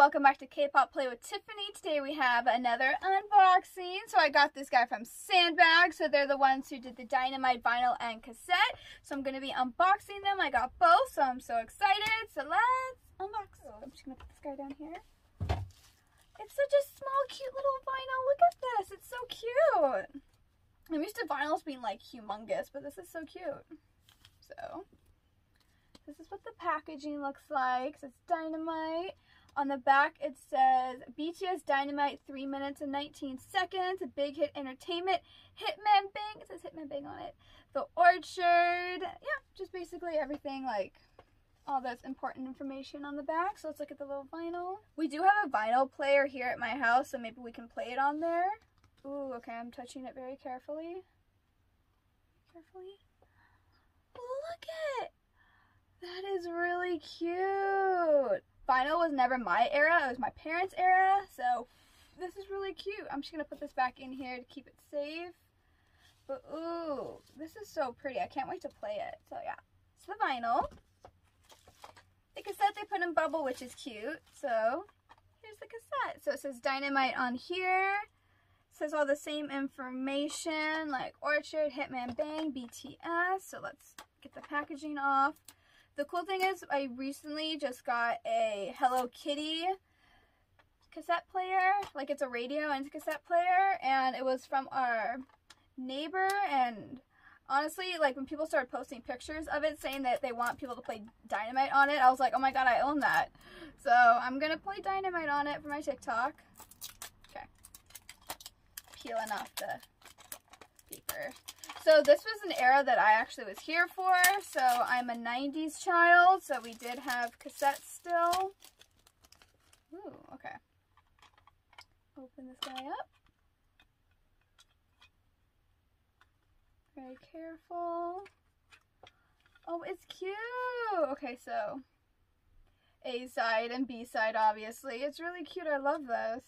welcome back to K-Pop Play with Tiffany. Today we have another unboxing. So I got this guy from Sandbag, so they're the ones who did the Dynamite vinyl and cassette. So I'm going to be unboxing them. I got both, so I'm so excited. So let's unbox. Oh, I'm just going to put this guy down here. It's such a small, cute little vinyl. Look at this. It's so cute. I'm used to vinyls being like humongous, but this is so cute. So this is what the packaging looks like. So it's Dynamite. On the back it says BTS Dynamite 3 minutes and 19 seconds. Big Hit Entertainment. Hitman Bang. It says Hitman Bang on it. The Orchard. Yeah, just basically everything like all this important information on the back. So let's look at the little vinyl. We do have a vinyl player here at my house, so maybe we can play it on there. Ooh, okay, I'm touching it very carefully. Carefully. Look at that is really cute. Vinyl was never my era, it was my parents' era, so this is really cute. I'm just going to put this back in here to keep it safe. But ooh, this is so pretty. I can't wait to play it. So yeah, it's the vinyl. The cassette they put in bubble, which is cute. So here's the cassette. So it says Dynamite on here. It says all the same information like Orchard, Hitman Bang, BTS. So let's get the packaging off. The cool thing is I recently just got a Hello Kitty cassette player. Like it's a radio and cassette player. And it was from our neighbor and honestly, like when people started posting pictures of it saying that they want people to play Dynamite on it, I was like, oh my god, I own that. So I'm going to play Dynamite on it for my TikTok. Okay. Peeling off the paper. So this was an era that I actually was here for. So I'm a 90s child. So we did have cassettes still. Ooh, okay. Open this guy up. Very careful. Oh, it's cute. Okay, so A side and B side, obviously. It's really cute. I love this.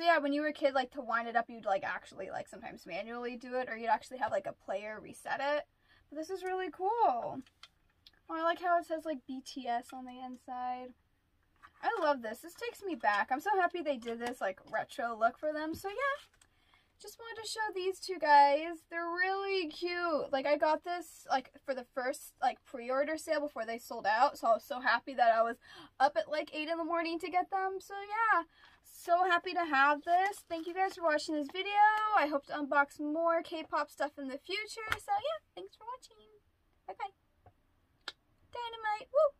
So yeah, when you were a kid, like to wind it up, you'd like actually like sometimes manually do it, or you'd actually have like a player reset it. But this is really cool. Oh, I like how it says like BTS on the inside. I love this. This takes me back. I'm so happy they did this like retro look for them. So yeah, just wanted to show these two guys. They're really cute. Like I got this like for the first like pre-order sale before they sold out. So I was so happy that I was up at like 8 in the morning to get them. So yeah, so happy to have this. Thank you guys for watching this video. I hope to unbox more K-pop stuff in the future. So yeah, thanks for watching. Bye-bye. Dynamite. Woo!